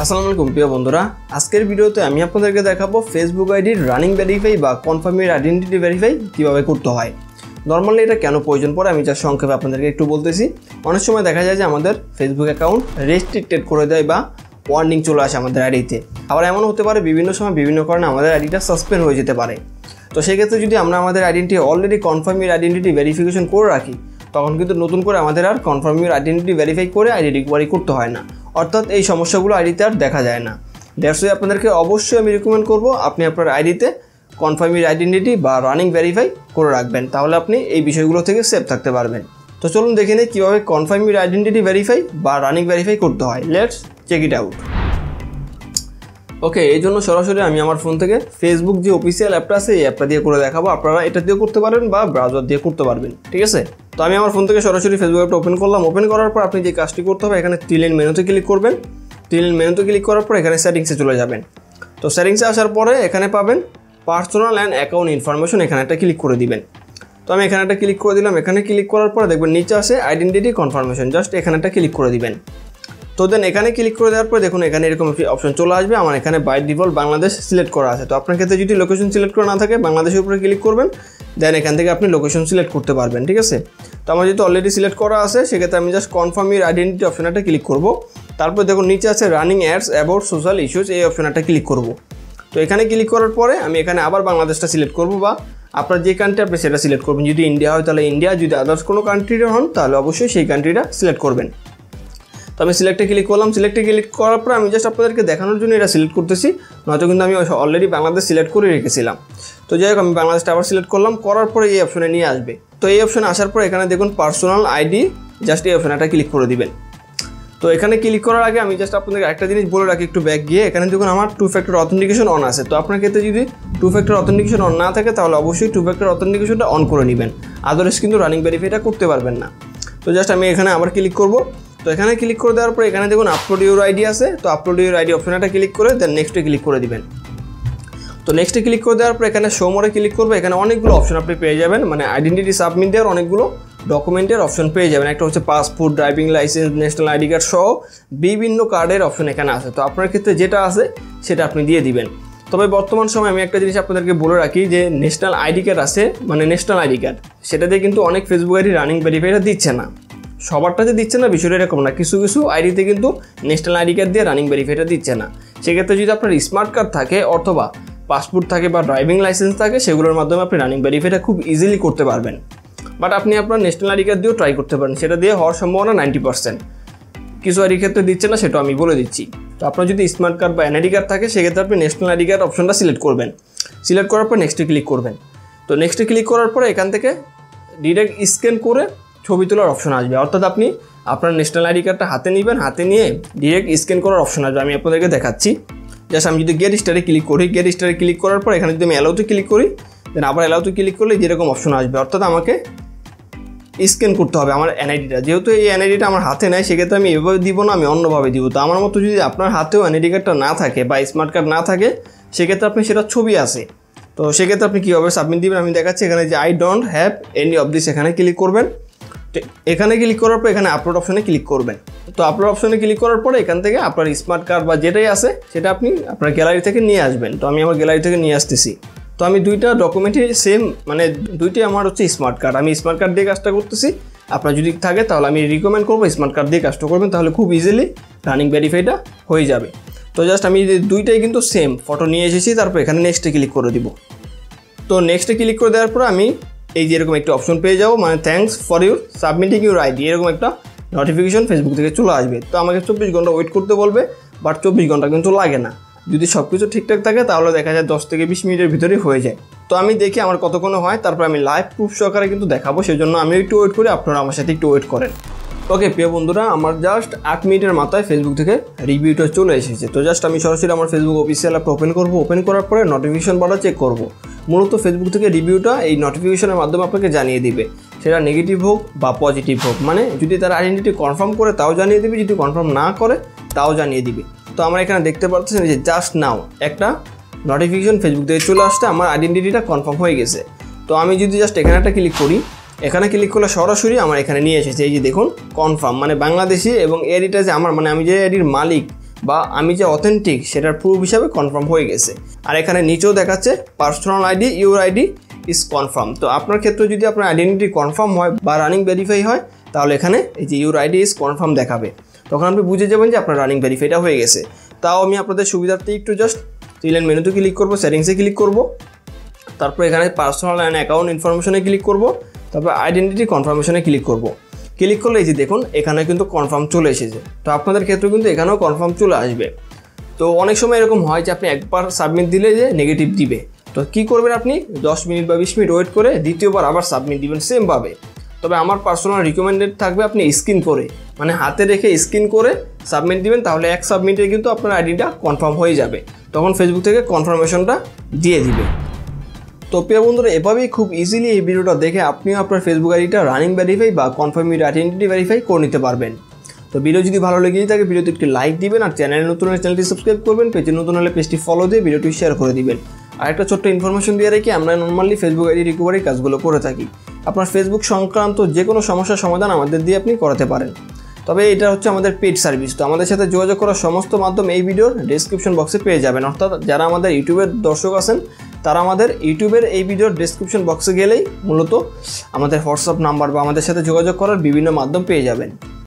আসসালামু আলাইকুম, প্রিয় বন্ধুরা। আজকের ভিডিওতে আমি আপনাদেরকে দেখাবো ফেসবুক আইডির রানিং ভেরিফাই বা কনফার্মের আইডেন্টিটি ভেরিফাই কীভাবে করতে হয়। নর্মালি এটা কেন প্রয়োজন পড়ে আমি যা সংক্ষেপে আপনাদেরকে একটু বলতেছি। অনেক সময় দেখা যায় যে আমাদের ফেসবুক অ্যাকাউন্ট রেস্ট্রিক্টেড করে দেয় বা ওয়ার্নিং চলে আসে আমাদের আইডিতে আবার এমন হতে পারে, বিভিন্ন সময় বিভিন্ন কারণে আমাদের আইডিটা সাসপেন্ড হয়ে যেতে পারে। তো সেক্ষেত্রে যদি আমরা আমাদের আইডেন্টি অলরেডি কনফার্মের আইডেন্টিটি ভেরিফিকেশন করে রাখি, তখন কিন্তু নতুন করে আমাদের আর কনফার্মের আইডেন্টিটি ভেরিফাই করে আইডি রিকভারি করতে হয় না। অর্থাৎ এই সমস্যাগুলো আইডিতে আর দেখা যায় না। দ্যাটস আপনাদেরকে অবশ্যই আমি রিকমেন্ড করব আপনি আপনার আইডিতে কনফার্মের আইডেন্টিটি বা রানিং ভেরিফাই করে রাখবেন। তাহলে আপনি এই বিষয়গুলো থেকে সেফ থাকতে পারবেন। তো চলুন দেখে নিই কীভাবে কনফার্মের আইডেন্টিটি ভেরিফাই বা রানিং ভেরিফাই করতে হয়। Let's check it out okay, এই জন্য সরাসরি আমি আমার ফোন থেকে ফেসবুক যে অফিসিয়াল অ্যাপটা আছে, এই অ্যাপটা দিয়ে করে দেখাবো। আপনারা এটা দিয়েও করতে পারবেন বা ব্রাউজার দিয়ে করতে পারবেন, ঠিক আছে? তো আমি আমার ফোন থেকে সরাসরি ফেসবুক অ্যাপটা ওপেন করলাম। ওপেন করার পর আপনি যে কাজটি করতে হবে, এখানে তিলেন মেনুতে ক্লিক করবেন। তিলেন মেনুতে ক্লিক করার পর এখানে সেটিংসে চলে যাবেন। তো সেটিংসে আসার পরে এখানে পাবেন পার্সোনাল অ্যান্ড অ্যাকাউন্ট ইনফরমেশন এখানে একটা ক্লিক করে দিবেন। তো আমি এখানে একটা ক্লিক করে দিলাম। এখানে ক্লিক করার পরে দেখবেন নিচে আসে আইডেন্টিটি কনফার্মেশন জাস্ট এখানে একটা ক্লিক করে দিবেন। তো দেন এখানে ক্লিক করে দেওয়ার পরে দেখুন এখানে এরকম একটি অপশন চলে আসবে। আমার এখানে বাই ডিফল্ট বাংলাদেশ সিলেক্ট করা আছে। তো আপনার ক্ষেত্রে যদি লোকেশন সিলেক্ট করা না থাকে, বাংলাদেশের উপরে ক্লিক করবেন দেন এখান থেকে আপনি লোকেশন সিলেক্ট করতে পারবেন, ঠিক আছে? তো আমার যেহেতু অলরেডি সিলেক্ট করা আছে, সেক্ষেত্রে আমি just confirm your identity option একটা ক্লিক করব। তারপর দেখুন নিচে আছে running ads about social issues এই অপশন একটা ক্লিক করব। তো এখানে ক্লিক করার পরে আমি এখানে আবার বাংলাদেশটা সিলেক্ট করব বা আপনার যে কান্ট্রি আপনি সেটা সিলেক্ট করবেন। যদি ইন্ডিয়া হয়, তাহলে ইন্ডিয়া যদি আদার্স কোনো কান্ট্রির হন, তাহলে অবশ্যই সেই কান্ট্রিটা সিলেক্ট করবেন। তো আমি সিলেক্টে ক্লিক করলাম সিলেক্টে ক্লিক করার পর আমি জাস্ট আপনাদেরকে দেখানোর জন্য এটা সিলেক্ট করতেছি। নয়তো কিন্তু আমি অলরেডি বাংলাদেশ সিলেক্ট করে রেখেছিলাম। তো যাই হোক, আমি বাংলাদেশটা আবার সিলেক্ট করলাম, করার পরে এই অপশনে নিয়ে আসবে। তো এই অপশনে আসার পর এখানে দেখুন পার্সোনাল আইডি জাস্ট এই অপশনে একটা ক্লিক করে দিবেন। তো এখানে ক্লিক করার আগে আমি জাস্ট আপনাদের একটা জিনিস বলে রাখি একটু ব্যাক গিয়ে। এখানে দেখুন আমার টু ফ্যাক্টর অথেন্টিকেশন অন আছে। তো আপনার ক্ষেত্রে যদি টু ফ্যাক্টর অথেন্টিকেশন অন না থাকে, তাহলে অবশ্যই টু ফ্যাক্টর অথেন্টিকেশনটা অন করে নেবেন। আদারওয়াইজ কিন্তু রানিং ভেরিফাইটা করতে পারবেন না। তো জাস্ট আমি এখানে আবার ক্লিক করব। তো এখানে ক্লিক করে দেওয়ার পর এখানে দেখুন আপলোড ইউর আইডি আছে, তো আপলোড ইউর আইডি অপশনটা ক্লিক করে দেন নেক্সটে ক্লিক করে দিবেন। তো নেক্সটে ক্লিক করে দেওয়ার পর এখানে সোমরে ক্লিক করবে, এখানে অনেকগুলো অপশন আপনি পেয়ে যাবেন মানে আইডেন্টিটি সাবমিট দেওয়ার অনেকগুলো ডকুমেন্টের অপশন পেয়ে যাবেন। একটা হচ্ছে passport driving licence national ID card সহ বিভিন্ন কার্ডের অপশন এখানে আছে। তো আপনার ক্ষেত্রে যেটা আছে, সেটা আপনি দিয়ে দিবেন। তবে বর্তমান সময় আমি একটা জিনিস আপনাদেরকে বলে রাখি যে ন্যাশনাল আইডি কার্ড আছে মানে ন্যাশনাল আইডি কার্ড সেটা দিয়ে কিন্তু অনেক ফেসবুক আইডি রানিং ভেরিফাইটা দিচ্ছে না। সবারটা যে দিচ্ছে না, বিষয়টা এরকম না। কিছু কিছু আইডিতে কিন্তু ন্যাশনাল আইডি কার্ড দিয়ে রানিং ভেরিফাইটা দিচ্ছে না। সেক্ষেত্রে যদি আপনার স্মার্ট কার্ড থাকে অথবা পাসপোর্ট থাকে বা ড্রাইভিং লাইসেন্স থাকে, সেগুলোর মাধ্যমে আপনি রানিং ভেরিফাইটা খুব ইজিলি করতে পারবেন। বাট আপনি আপনার ন্যাশনাল আইডি কার্ড দিয়েও ট্রাই করতে পারেন। সেটা দিয়ে হওয়ার সম্ভাবনা নাইনটি পার্সেন্ট কিছু আইডি ক্ষেত্রে দিচ্ছে না সেটা আমি বলে দিচ্ছি। তো আপনার যদি স্মার্ট কার্ড বা এনআইডি কার্ড থাকে, সেক্ষেত্রে আপনি ন্যাশনাল আইডি কার্ড অপশনটা সিলেক্ট করবেন। সিলেক্ট করার পর নেক্সটে ক্লিক করবেন। তো নেক্সটে ক্লিক করার পরে এখান থেকে ডিরেক্ট স্ক্যান করে ছবি তোলার অপশন আসবে। অর্থাৎ আপনি আপনার ন্যাশনাল আইডি কার্ডটা হাতে নেবেন, হাতে নিয়ে ডিরেক্ট স্ক্যান করার অপশন আসবে। আমি আপনাদেরকে দেখাচ্ছি। জাস্ট আমি যদি গেট স্টারে ক্লিক করি গেট স্টারে ক্লিক করার পর এখানে যদি আমি অ্যালাউতে ক্লিক করি দেন আবার অ্যালাউতে ক্লিক করলে যেরকম অপশন আসবে। অর্থাৎ আমাকে স্ক্যান করতে হবে আমার এনআইডিটা যেহেতু এই এনআইডিটা আমার হাতে নেয়, সেক্ষেত্রে আমি এভাবে দিব না, আমি অন্যভাবে দিব। তো আমার মতো যদি আপনার হাতেও এনআইডি কার্ডটা না থাকে বা স্মার্ট কার্ড না থাকে, সেক্ষেত্রে আপনি সেটা ছবি আসে তো সেক্ষেত্রে আপনি কীভাবে সাবমিট দিবেন আমি দেখাচ্ছি। এখানে যে I don't have any of this এখানে ক্লিক করবেন। এখানে ক্লিক করার পর এখানে আপলোড অপশনে ক্লিক করবেন। তো আপলোড অপশনে ক্লিক করার পরে এখান থেকে আপনার স্মার্ট কার্ড বা যেটাই আছে, সেটা আপনি আপনার গ্যালারি থেকে নিয়ে আসবেন। তো আমি আমার গ্যালারি থেকে নিয়ে আসতেছি। তো আমি দুইটা ডকুমেন্টই সেম মানে দুইটাই আমার হচ্ছে স্মার্ট কার্ড আমি স্মার্ট কার্ড দিয়ে কাজটা করতেছি। আপনার যদি থাকে তাহলে আমি রিকমেন্ড করব স্মার্ট কার্ড দিয়ে কাজটা করবেন, তাহলে খুব ইজিলি রানিং ভেরিফাইটা হয়ে যাবে। তো জাস্ট আমি দুইটাই কিন্তু সেম ফটো নিয়ে এসেছি, তারপর এখানে নেক্সটে ক্লিক করে দিব। তো নেক্সটে ক্লিক করে দেওয়ার পর আমি এই যে এরকম একটা অপশন পেয়ে যাব মানে thanks for your submitting your ID এরকম একটা নোটিফিকেশন ফেসবুক থেকে চলে আসবে। তো আমাকে চব্বিশ ঘণ্টা ওয়েট করতে বলবে বাট চব্বিশ ঘণ্টা কিন্তু লাগে না। যদি সব কিছু ঠিকঠাক থাকে, তাহলে দেখা যায় দশ থেকে বিশ মিনিটের ভিতরেই হয়ে যায়। তো আমি দেখি আমার কতক্ষণ হয়, তারপর আমি লাইভ প্রুফ সহকারে কিন্তু দেখাবো সেই জন্য আমি একটু ওয়েট করি, আপনারা আমার সাথে একটু ওয়েট করেন। ওকে, প্রিয় বন্ধুরা, আমার জাস্ট আট মিনিটের মাথায় ফেসবুক থেকে রিভিউটা চলে এসেছে। তো জাস্ট আমি সরাসরি আমার ফেসবুক অফিসিয়াল অ্যাপ ওপেন করব। ওপেন করার পরে নোটিফিকেশন বাটা চেক করব। মূলত ফেসবুক থেকে রিভিউটা এই নোটিফিকেশনের মাধ্যমে আপনাকে জানিয়ে দিবে। সেটা নেগেটিভ হোক বা পজিটিভ হোক মানে যদি তার আইডেন্টিটি কনফার্ম করে, তাও জানিয়ে দিবে। যদি কনফার্ম না করে, তাও জানিয়ে দিবে। তো আমরা এখানে দেখতে পাচ্ছেন যে জাস্ট নাও একটা নোটিফিকেশন ফেসবুক থেকে চলে আসতে আমার আইডেন্টিটিটা কনফার্ম হয়ে গেছে। তো আমি যদি জাস্ট এখানে একটা ক্লিক করি এখানে ক্লিক করলে সরাসরি আমার এখানে নিয়ে এসেছে। এই যে দেখুন কনফার্ম মানে বাংলাদেশি এবং এডিটা যে আমার মানে আমি যে এডির মালিক বা আমি যে অথেন্টিক সেটার প্রুফ হিসাবে কনফার্ম হয়ে গেছে। আর এখানে নিচেও দেখাচ্ছে personal ID your ID is confirm তো আপনার ক্ষেত্রে যদি আপনার আইডেন্টিটি কনফার্ম হয় বা রানিং ভেরিফাই হয়, তাহলে এখানে এই যে ইউর আইডি ইজ কনফার্ম দেখাবে। তখন আপনি বুঝে যাবেন যে আপনার রানিং ভেরিফাইটা হয়ে গেছে। তাও আমি আপনাদের সুবিধার্থে একটু জাস্ট টিলেন মেনুতে ক্লিক করব সেটিংসে ক্লিক করব। তারপর এখানে পার্সোনাল অ্যান্ড অ্যাকাউন্ট ইনফরমেশনে ক্লিক করব। তারপর আইডেন্টিটি কনফার্মেশনে ক্লিক করব। ক্লিক করলে এই যে দেখুন, এখানে কিন্তু কনফার্ম চলে এসেছে। তো আপনাদের ক্ষেত্রে কিন্তু এখানেও কনফার্ম চলে আসবে। তো অনেক সময় এরকম হয় যে আপনি একবার সাবমিট দিলে যে নেগেটিভ দিবে। তো কী করবেন আপনি? দশ মিনিট বা বিশ মিনিট ওয়েট করে দ্বিতীয়বার আবার সাবমিট দিবেন সেমভাবে তবে আমার পার্সোনাল রিকমেন্ডেড থাকবে আপনি স্ক্রিন করে। মানে হাতে রেখে স্ক্রিন করে সাবমিট দিবেন, তাহলে এক সাবমিটে কিন্তু আপনার আইডিটা কনফার্ম হয়ে যাবে। তখন ফেসবুক থেকে কনফার্মেশনটা দিয়ে দিবে। তো প্রিয় বন্ধুরা, এভাবেই খুব ইজিলি এই ভিডিওটা দেখে আপনিও আপনার ফেসবুক আইডিটা রানিং ভেরিফাই বা কনফার্ম ইউর আইডেন্টিটি ভেরিফাই করে নিতে পারবেন। তো ভিডিও যদি ভালো লেগে থাকে ভিডিওতে একটি লাইক দিবেন আর চ্যানেলে নতুন হলে চ্যানেলটি সাবস্ক্রাইব করবেন, পেজে নতুন হলে পেজটি ফলো দিয়ে ভিডিওটি শেয়ার করে দিবেন। আর একটা ছোট্ট ইনফরমেশন দিয়ে রেখে, আমরা নর্মালি ফেসবুক আইডি রিকভারি কাজগুলো করে থাকি। আপনার ফেসবুক সংক্রান্ত যে কোনো সমস্যার সমাধান আমাদের দিয়ে আপনি করাতে পারেন। তবে এটা হচ্ছে আমাদের পেড সার্ভিস তো আমাদের সাথে যোগাযোগ করার সমস্ত মাধ্যম এই ভিডিওর ডিসক্রিপশন বক্সে পেয়ে যাবেন। অর্থাৎ যারা আমাদের ইউটিউবের দর্শক আছেন তারা আমাদের ইউটিউবের এই ভিডিওর ডিসক্রিপশন বক্সে গেলেই মূলত আমাদের হোয়াটসঅ্যাপ নাম্বার বা আমাদের সাথে যোগাযোগ করার বিভিন্ন মাধ্যম পেয়ে যাবেন।